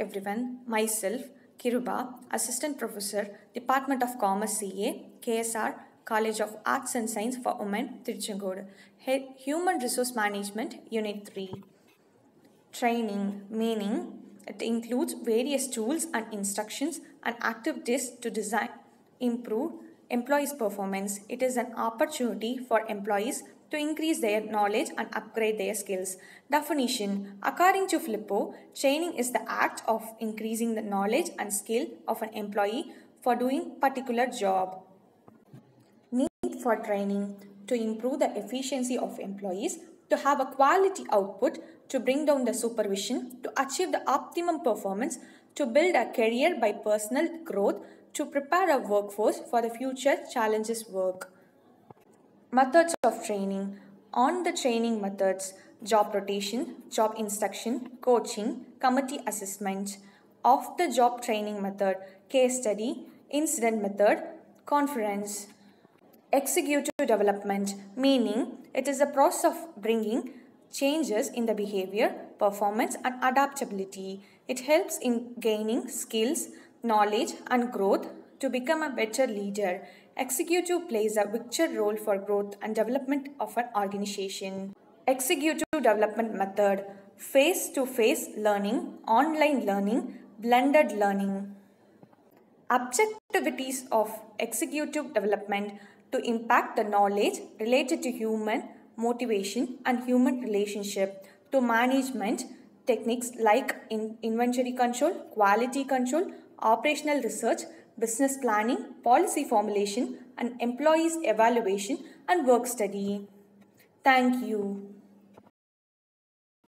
everyone. Myself, Kiruba, Assistant Professor, Department of Commerce CA, KSR, College of Arts and Science for Women, Tiruchengodu. He- Human Resource Management, Unit 3. Training, meaning it includes various tools and instructions and activities to design, improve employees' performance. It is an opportunity for employees to increase their knowledge and upgrade their skills. Definition According to Flippo, training is the act of increasing the knowledge and skill of an employee for doing particular job. Need for training to improve the efficiency of employees, to have a quality output, to bring down the supervision, to achieve the optimum performance, to build a career by personal growth, to prepare a workforce for the future challenges work. Methods of training. On the training methods, job rotation, job instruction, coaching, committee assessment. Off the job training method, case study, incident method, conference. Executive development, meaning it is a process of bringing changes in the behavior, performance, and adaptability. It helps in gaining skills, knowledge, and growth to become a better leader. Executive plays a vital role for growth and development of an organization. Executive development method face to face learning, online learning, blended learning. Objectivities of executive development to impact the knowledge related to human motivation and human relationship to management techniques like in inventory control, quality control, operational research, business planning, policy formulation, and employees evaluation and work study. Thank you.